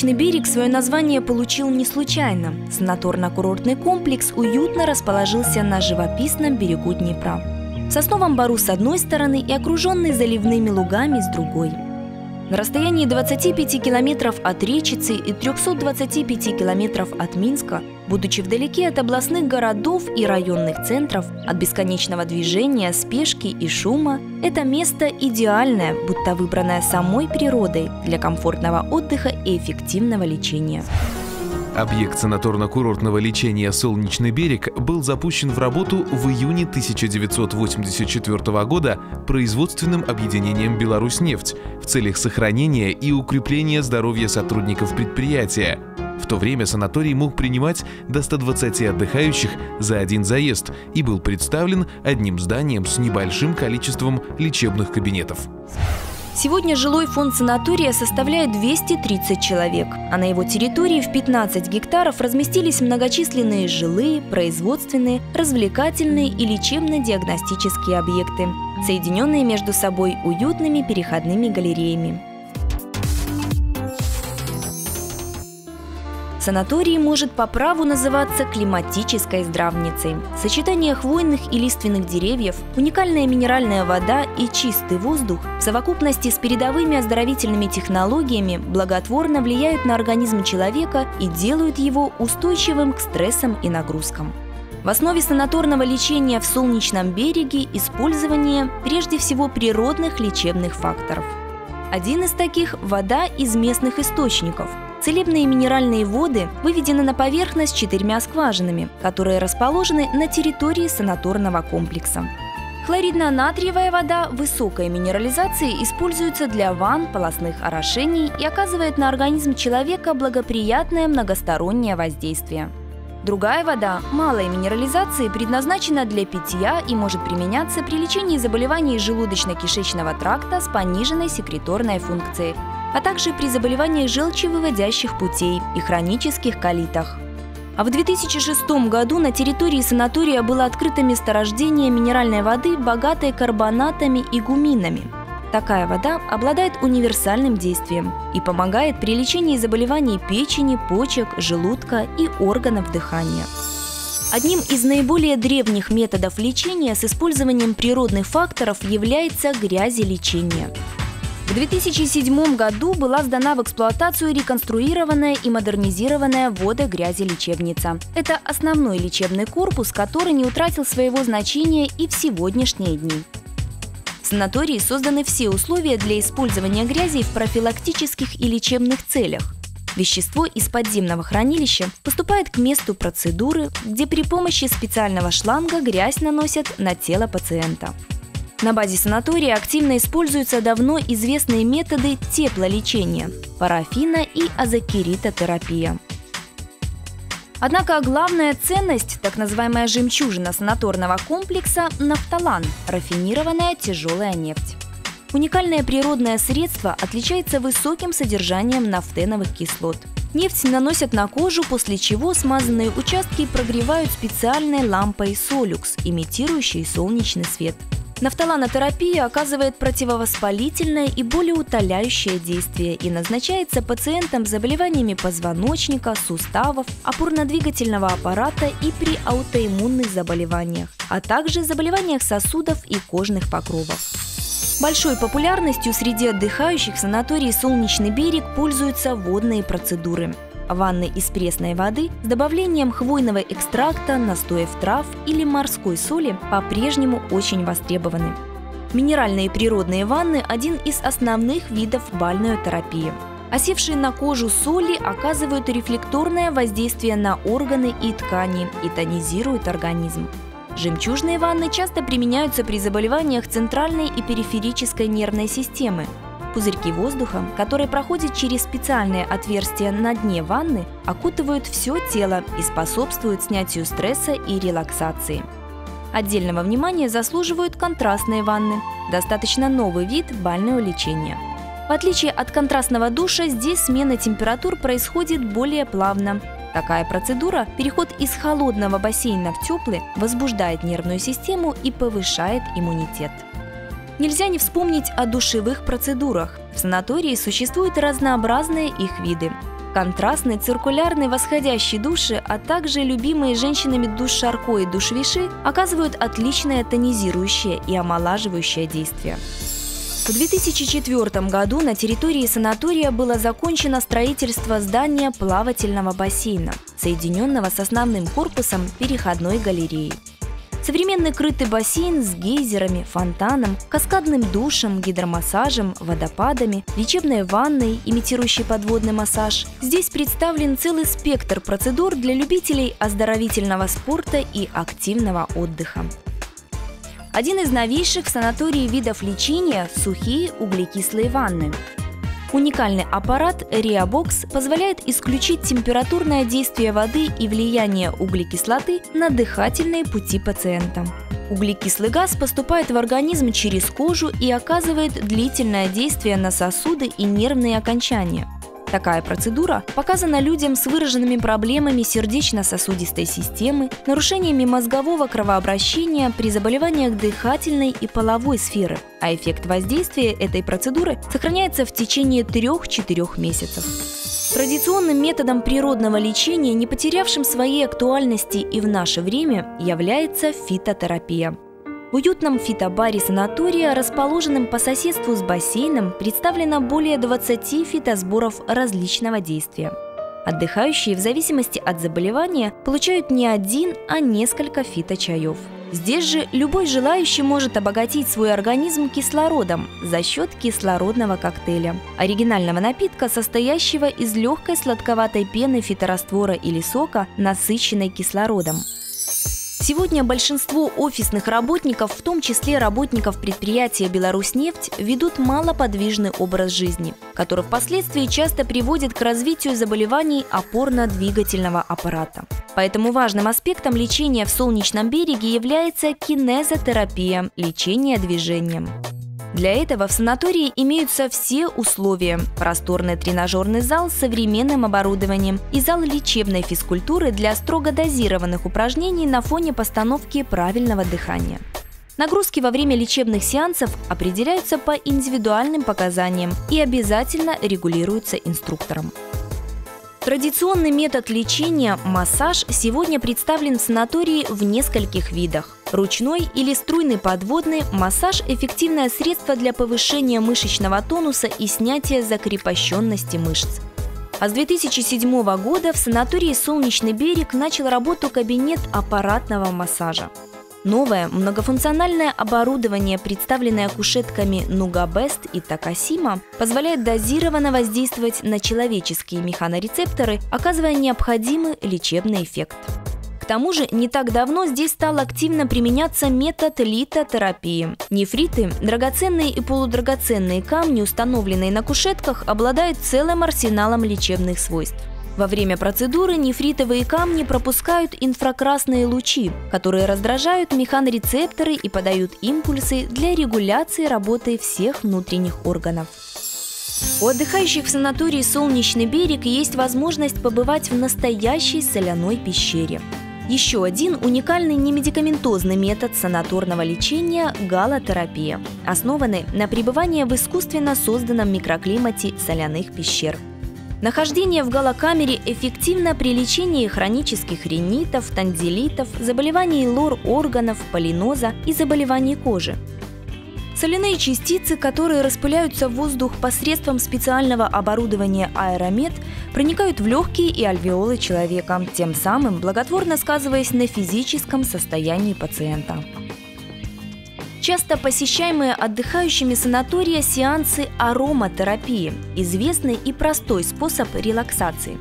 Солнечный берег свое название получил не случайно. Санаторно-курортный комплекс уютно расположился на живописном берегу Днепра. В сосновом бару с одной стороны и окруженный заливными лугами с другой – на расстоянии 25 километров от Речицы и 325 километров от Минска, будучи вдалеке от областных городов и районных центров, от бесконечного движения, спешки и шума, это место идеальное, будто выбранное самой природой для комфортного отдыха и эффективного лечения. Объект санаторно-курортного лечения «Солнечный берег» был запущен в работу в июне 1984 года производственным объединением «Беларусьнефть» в целях сохранения и укрепления здоровья сотрудников предприятия. То время санаторий мог принимать до 120 отдыхающих за один заезд и был представлен одним зданием с небольшим количеством лечебных кабинетов. Сегодня жилой фонд санатория составляет 230 человек, а на его территории в 15 гектаров разместились многочисленные жилые, производственные, развлекательные и лечебно-диагностические объекты, соединенные между собой уютными переходными галереями. Санаторий может по праву называться климатической здравницей. Сочетание хвойных и лиственных деревьев, уникальная минеральная вода и чистый воздух в совокупности с передовыми оздоровительными технологиями благотворно влияют на организм человека и делают его устойчивым к стрессам и нагрузкам. В основе санаторного лечения в солнечном береге использование прежде всего природных лечебных факторов. Один из таких – вода из местных источников – Целебные минеральные воды выведены на поверхность четырьмя скважинами, которые расположены на территории санаторного комплекса. Хлоридно-натриевая вода высокой минерализации используется для ванн, полостных орошений и оказывает на организм человека благоприятное многостороннее воздействие. Другая вода малой минерализации предназначена для питья и может применяться при лечении заболеваний желудочно-кишечного тракта с пониженной секреторной функцией, а также при заболеваниях желчевыводящих путей и хронических колитах. А в 2006 году на территории санатория было открыто месторождение минеральной воды, богатой карбонатами и гуминами. Такая вода обладает универсальным действием и помогает при лечении заболеваний печени, почек, желудка и органов дыхания. Одним из наиболее древних методов лечения с использованием природных факторов является грязелечение. В 2007 году была сдана в эксплуатацию реконструированная и модернизированная водогрязелечебница. Это основной лечебный корпус, который не утратил своего значения и в сегодняшние дни. В санатории созданы все условия для использования грязи в профилактических и лечебных целях. Вещество из подземного хранилища поступает к месту процедуры, где при помощи специального шланга грязь наносят на тело пациента. На базе санатория активно используются давно известные методы теплолечения – парафина и азокеритотерапия. Однако главная ценность, так называемая жемчужина санаторного комплекса – нафталан – рафинированная тяжелая нефть. Уникальное природное средство отличается высоким содержанием нафтеновых кислот. Нефть наносят на кожу, после чего смазанные участки прогревают специальной лампой Solux, имитирующей солнечный свет – Нафталанотерапия оказывает противовоспалительное и болеутоляющее действие и назначается пациентам с заболеваниями позвоночника, суставов, опорно-двигательного аппарата и при аутоиммунных заболеваниях, а также заболеваниях сосудов и кожных покровов. Большой популярностью среди отдыхающих в санатории «Солнечный берег» пользуются водные процедуры – ванны из пресной воды с добавлением хвойного экстракта, настоев трав или морской соли по-прежнему очень востребованы. Минеральные природные ванны – один из основных видов бальной терапии. Осевшие на кожу соли оказывают рефлекторное воздействие на органы и ткани и тонизируют организм. Жемчужные ванны часто применяются при заболеваниях центральной и периферической нервной системы, Пузырьки воздуха, которые проходят через специальные отверстия на дне ванны, окутывают все тело и способствуют снятию стресса и релаксации. Отдельного внимания заслуживают контрастные ванны, достаточно новый вид бального лечения. В отличие от контрастного душа, здесь смена температур происходит более плавно. Такая процедура, переход из холодного бассейна в теплый, возбуждает нервную систему и повышает иммунитет. Нельзя не вспомнить о душевых процедурах. В санатории существуют разнообразные их виды. Контрастный циркулярный восходящий души, а также любимые женщинами душ Шарко и душ Виши оказывают отличное тонизирующее и омолаживающее действие. В 2004 году на территории санатория было закончено строительство здания плавательного бассейна, соединенного с основным корпусом переходной галереи. Современный крытый бассейн с гейзерами, фонтаном, каскадным душем, гидромассажем, водопадами, лечебной ванной, имитирующей подводный массаж. Здесь представлен целый спектр процедур для любителей оздоровительного спорта и активного отдыха. Один из новейших в санатории видов лечения – сухие углекислые ванны. Уникальный аппарат RiaBox позволяет исключить температурное действие воды и влияние углекислоты на дыхательные пути пациента. Углекислый газ поступает в организм через кожу и оказывает длительное действие на сосуды и нервные окончания – Такая процедура показана людям с выраженными проблемами сердечно-сосудистой системы, нарушениями мозгового кровообращения при заболеваниях дыхательной и половой сферы, а эффект воздействия этой процедуры сохраняется в течение 3-4 месяцев. Традиционным методом природного лечения, не потерявшим своей актуальности и в наше время, является фитотерапия – в уютном фитобаре санатория, расположенном по соседству с бассейном, представлено более 20 фитосборов различного действия. Отдыхающие в зависимости от заболевания получают не один, а несколько фиточаев. Здесь же любой желающий может обогатить свой организм кислородом за счет кислородного коктейля, оригинального напитка, состоящего из легкой сладковатой пены фитораствора или сока, насыщенной кислородом. Сегодня большинство офисных работников, в том числе работников предприятия «Беларусьнефть», ведут малоподвижный образ жизни, который впоследствии часто приводит к развитию заболеваний опорно-двигательного аппарата. Поэтому важным аспектом лечения в Солнечном береге является кинезотерапия – лечение движением. Для этого в санатории имеются все условия – просторный тренажерный зал с современным оборудованием и зал лечебной физкультуры для строго дозированных упражнений на фоне постановки правильного дыхания. Нагрузки во время лечебных сеансов определяются по индивидуальным показаниям и обязательно регулируются инструктором. Традиционный метод лечения – массаж – сегодня представлен в санатории в нескольких видах. Ручной или струйный подводный массаж – эффективное средство для повышения мышечного тонуса и снятия закрепощенности мышц. А с 2007 года в санатории «Солнечный берег» начал работу кабинет аппаратного массажа. Новое многофункциональное оборудование, представленное кушетками Нугабест и Такасима, позволяет дозированно воздействовать на человеческие механорецепторы, оказывая необходимый лечебный эффект. Тому же, не так давно здесь стал активно применяться метод литотерапии. Нефриты, драгоценные и полудрагоценные камни, установленные на кушетках, обладают целым арсеналом лечебных свойств. Во время процедуры нефритовые камни пропускают инфракрасные лучи, которые раздражают механорецепторы и подают импульсы для регуляции работы всех внутренних органов. У отдыхающих в санатории «Солнечный берег» есть возможность побывать в настоящей соляной пещере. Еще один уникальный немедикаментозный метод санаторного лечения – галотерапия, основанный на пребывании в искусственно созданном микроклимате соляных пещер – Нахождение в галокамере эффективно при лечении хронических ринитов, танзелитов, заболеваний лор органов, полиноза и заболеваний кожи. Соляные частицы, которые распыляются в воздух посредством специального оборудования аэромет, проникают в легкие и альвеолы человека, тем самым благотворно сказываясь на физическом состоянии пациента. Часто посещаемые отдыхающими санатория сеансы ароматерапии – известный и простой способ релаксации.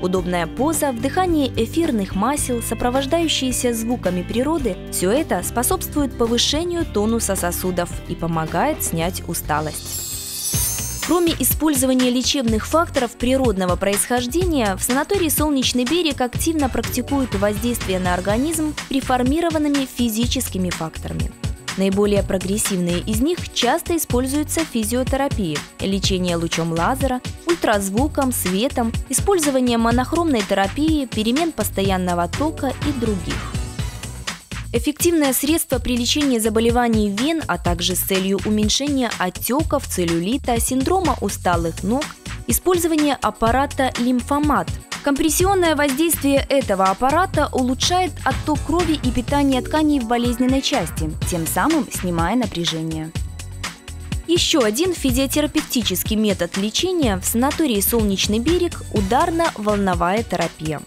Удобная поза, вдыхание эфирных масел, сопровождающиеся звуками природы – все это способствует повышению тонуса сосудов и помогает снять усталость. Кроме использования лечебных факторов природного происхождения, в санатории «Солнечный берег» активно практикуют воздействие на организм реформированными физическими факторами – Наиболее прогрессивные из них часто используются в физиотерапии, лечение лучом лазера, ультразвуком, светом, использование монохромной терапии, перемен постоянного тока и других. Эффективное средство при лечении заболеваний вен, а также с целью уменьшения отеков, целлюлита, синдрома усталых ног, использование аппарата лимфомат. Компрессионное воздействие этого аппарата улучшает отток крови и питание тканей в болезненной части, тем самым снимая напряжение. Еще один физиотерапевтический метод лечения в санатории «Солнечный берег» – ударно-волновая терапия.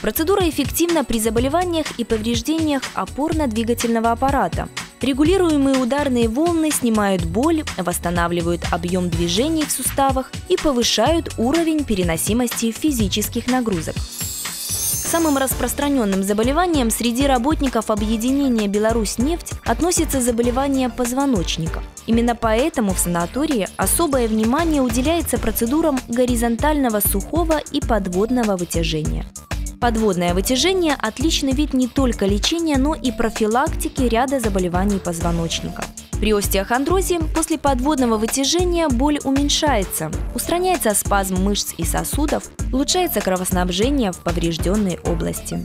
Процедура эффективна при заболеваниях и повреждениях опорно-двигательного аппарата. Регулируемые ударные волны снимают боль, восстанавливают объем движений в суставах и повышают уровень переносимости физических нагрузок. Самым распространенным заболеванием среди работников объединения «Беларусь-нефть» относится заболевание позвоночника. Именно поэтому в санатории особое внимание уделяется процедурам горизонтального сухого и подводного вытяжения. Подводное вытяжение – отличный вид не только лечения, но и профилактики ряда заболеваний позвоночника. При остеохондрозе после подводного вытяжения боль уменьшается, устраняется спазм мышц и сосудов, улучшается кровоснабжение в поврежденной области.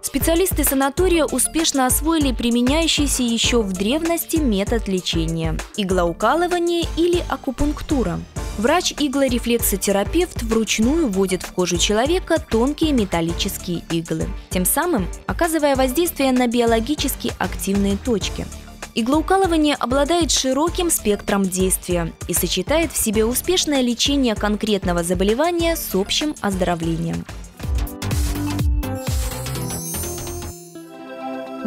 Специалисты санатория успешно освоили применяющийся еще в древности метод лечения – иглоукалывание или акупунктура. Врач-иглорефлексотерапевт вручную вводит в кожу человека тонкие металлические иглы, тем самым оказывая воздействие на биологически активные точки. Иглоукалывание обладает широким спектром действия и сочетает в себе успешное лечение конкретного заболевания с общим оздоровлением.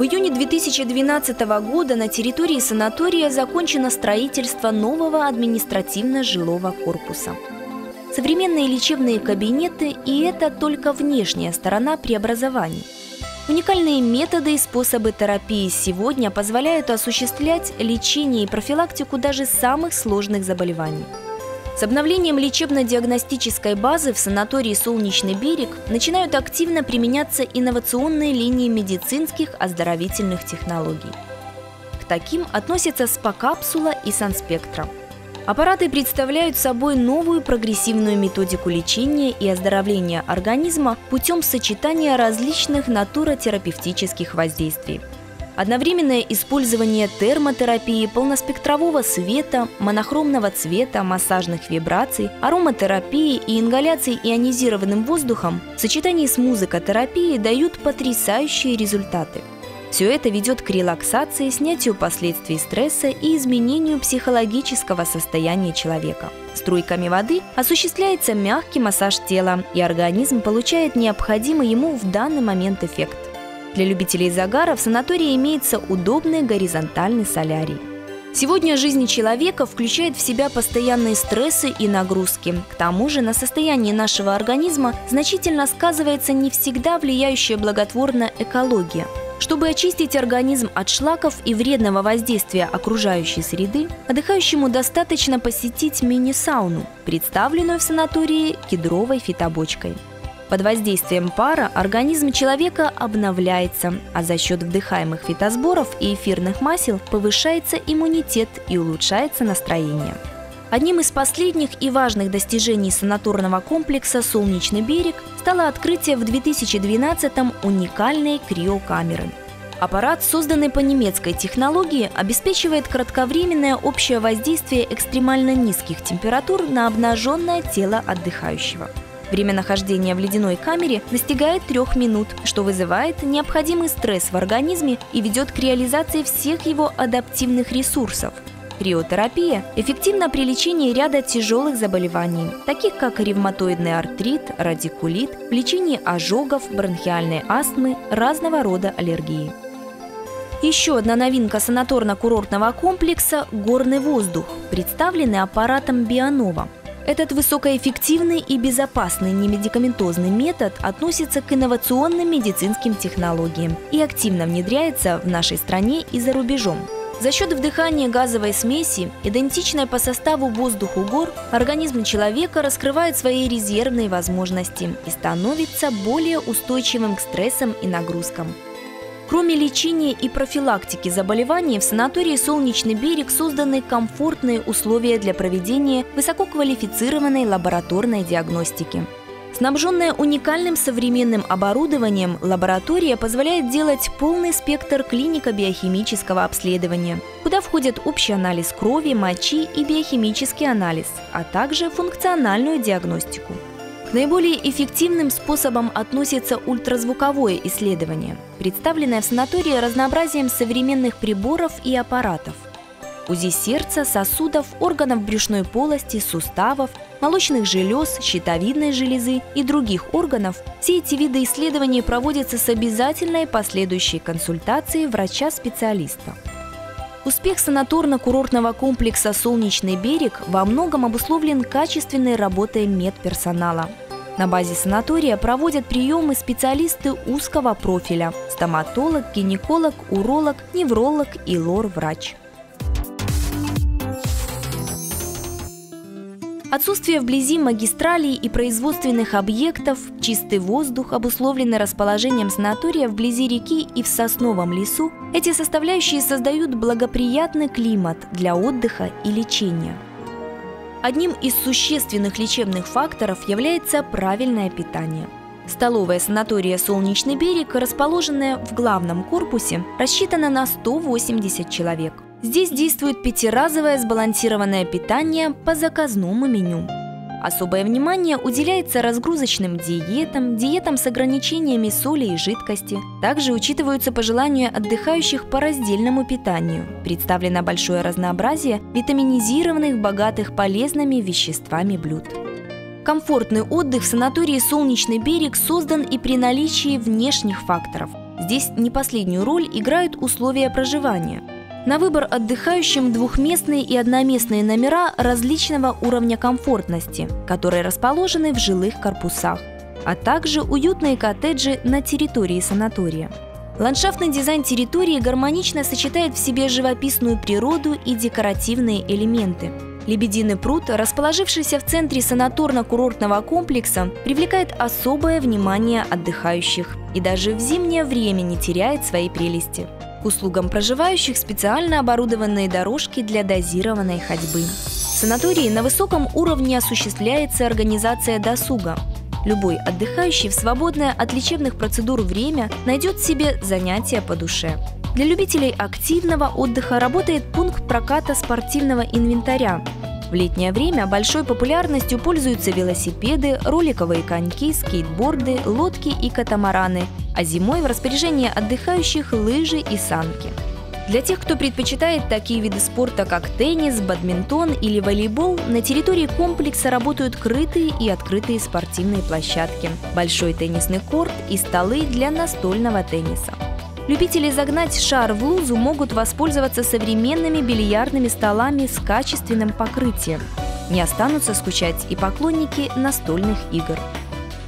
В июне 2012 года на территории санатория закончено строительство нового административно-жилого корпуса. Современные лечебные кабинеты – и это только внешняя сторона преобразований. Уникальные методы и способы терапии сегодня позволяют осуществлять лечение и профилактику даже самых сложных заболеваний – с обновлением лечебно-диагностической базы в санатории «Солнечный берег» начинают активно применяться инновационные линии медицинских оздоровительных технологий. К таким относятся СПА-капсула и Санспектра. Аппараты представляют собой новую прогрессивную методику лечения и оздоровления организма путем сочетания различных натуротерапевтических воздействий – Одновременное использование термотерапии, полноспектрового света, монохромного цвета, массажных вибраций, ароматерапии и ингаляций ионизированным воздухом в сочетании с музыкотерапией дают потрясающие результаты. Все это ведет к релаксации, снятию последствий стресса и изменению психологического состояния человека. Струйками воды осуществляется мягкий массаж тела, и организм получает необходимый ему в данный момент эффект. Для любителей загара в санатории имеется удобный горизонтальный солярий. Сегодня жизнь человека включает в себя постоянные стрессы и нагрузки. К тому же на состояние нашего организма значительно сказывается не всегда влияющая благотворно экология. Чтобы очистить организм от шлаков и вредного воздействия окружающей среды, отдыхающему достаточно посетить мини-сауну, представленную в санатории кедровой фитобочкой – под воздействием пара организм человека обновляется, а за счет вдыхаемых фитосборов и эфирных масел повышается иммунитет и улучшается настроение. Одним из последних и важных достижений санаторного комплекса «Солнечный берег» стало открытие в 2012-м уникальной криокамеры. Аппарат, созданный по немецкой технологии, обеспечивает кратковременное общее воздействие экстремально низких температур на обнаженное тело отдыхающего – Время нахождения в ледяной камере достигает трех минут, что вызывает необходимый стресс в организме и ведет к реализации всех его адаптивных ресурсов. Криотерапия эффективна при лечении ряда тяжелых заболеваний, таких как ревматоидный артрит, радикулит, в лечении ожогов, бронхиальной астмы, разного рода аллергии. Еще одна новинка санаторно-курортного комплекса – горный воздух, представленный аппаратом Бионова – этот высокоэффективный и безопасный немедикаментозный метод относится к инновационным медицинским технологиям и активно внедряется в нашей стране и за рубежом. За счет вдыхания газовой смеси, идентичной по составу воздуху гор, организм человека раскрывает свои резервные возможности и становится более устойчивым к стрессам и нагрузкам. Кроме лечения и профилактики заболеваний, в санатории «Солнечный берег» созданы комфортные условия для проведения высококвалифицированной лабораторной диагностики. Снабженная уникальным современным оборудованием, лаборатория позволяет делать полный спектр клинико-биохимического обследования, куда входят общий анализ крови, мочи и биохимический анализ, а также функциональную диагностику. Наиболее эффективным способам относится ультразвуковое исследование, представленное в санатории разнообразием современных приборов и аппаратов – УЗИ сердца, сосудов, органов брюшной полости, суставов, молочных желез, щитовидной железы и других органов, все эти виды исследований проводятся с обязательной последующей консультацией врача-специалиста. Успех санаторно-курортного комплекса «Солнечный берег» во многом обусловлен качественной работой медперсонала. На базе санатория проводят приемы специалисты узкого профиля – стоматолог, гинеколог, уролог, невролог и лор-врач. Отсутствие вблизи магистралей и производственных объектов, чистый воздух, обусловленный расположением санатория вблизи реки и в сосновом лесу, эти составляющие создают благоприятный климат для отдыха и лечения. Одним из существенных лечебных факторов является правильное питание. Столовая санатория «Солнечный берег», расположенная в главном корпусе, рассчитана на 180 человек – Здесь действует пятиразовое сбалансированное питание по заказному меню. Особое внимание уделяется разгрузочным диетам, диетам с ограничениями соли и жидкости. Также учитываются пожелания отдыхающих по раздельному питанию. Представлено большое разнообразие витаминизированных, богатых полезными веществами блюд. Комфортный отдых в санатории «Солнечный берег» создан и при наличии внешних факторов. Здесь не последнюю роль играют условия проживания – на выбор отдыхающим двухместные и одноместные номера различного уровня комфортности, которые расположены в жилых корпусах, а также уютные коттеджи на территории санатория. Ландшафтный дизайн территории гармонично сочетает в себе живописную природу и декоративные элементы. Лебединый пруд, расположившийся в центре санаторно-курортного комплекса, привлекает особое внимание отдыхающих и даже в зимнее время не теряет своей прелести. К услугам проживающих специально оборудованные дорожки для дозированной ходьбы. В санатории на высоком уровне осуществляется организация досуга. Любой отдыхающий в свободное от лечебных процедур время найдет себе занятия по душе. Для любителей активного отдыха работает пункт проката спортивного инвентаря, в летнее время большой популярностью пользуются велосипеды, роликовые коньки, скейтборды, лодки и катамараны, а зимой в распоряжении отдыхающих лыжи и санки. Для тех, кто предпочитает такие виды спорта, как теннис, бадминтон или волейбол, на территории комплекса работают крытые и открытые спортивные площадки, большой теннисный корт и столы для настольного тенниса. Любители загнать шар в лузу могут воспользоваться современными бильярдными столами с качественным покрытием. Не останутся скучать и поклонники настольных игр.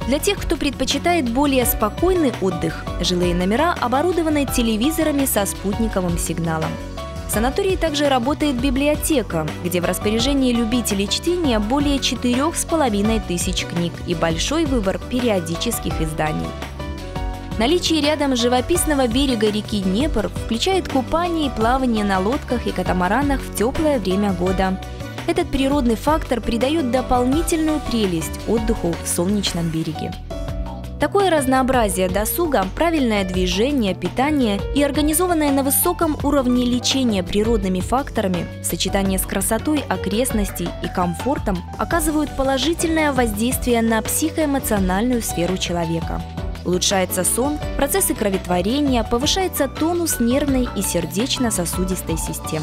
Для тех, кто предпочитает более спокойный отдых, жилые номера оборудованы телевизорами со спутниковым сигналом. В санатории также работает библиотека, где в распоряжении любителей чтения более четырех с половиной тысяч книг и большой выбор периодических изданий. Наличие рядом живописного берега реки Днепр включает купание и плавание на лодках и катамаранах в теплое время года. Этот природный фактор придает дополнительную прелесть отдыху в солнечном береге. Такое разнообразие досуга, правильное движение, питание и организованное на высоком уровне лечение природными факторами в сочетании с красотой окрестностей и комфортом оказывают положительное воздействие на психоэмоциональную сферу человека – Улучшается сон, процессы кроветворения, повышается тонус нервной и сердечно-сосудистой систем.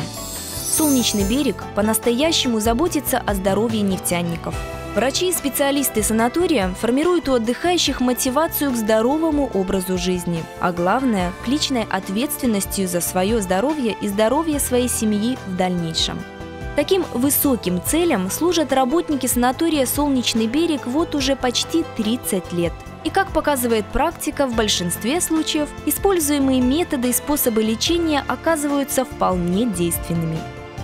Солнечный берег по-настоящему заботится о здоровье нефтяников. Врачи и специалисты санатория формируют у отдыхающих мотивацию к здоровому образу жизни, а главное – к личной ответственностью за свое здоровье и здоровье своей семьи в дальнейшем. Таким высоким целям служат работники санатория «Солнечный берег» вот уже почти 30 лет – и как показывает практика, в большинстве случаев используемые методы и способы лечения оказываются вполне действенными.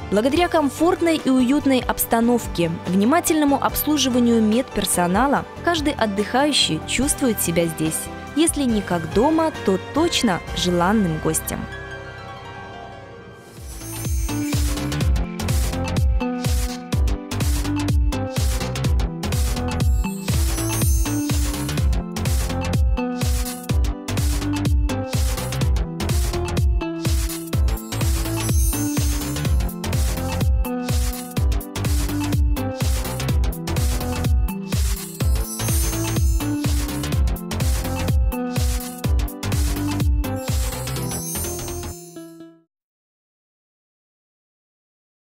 Благодаря комфортной и уютной обстановке, внимательному обслуживанию медперсонала, каждый отдыхающий чувствует себя здесь. Если не как дома, то точно желанным гостем.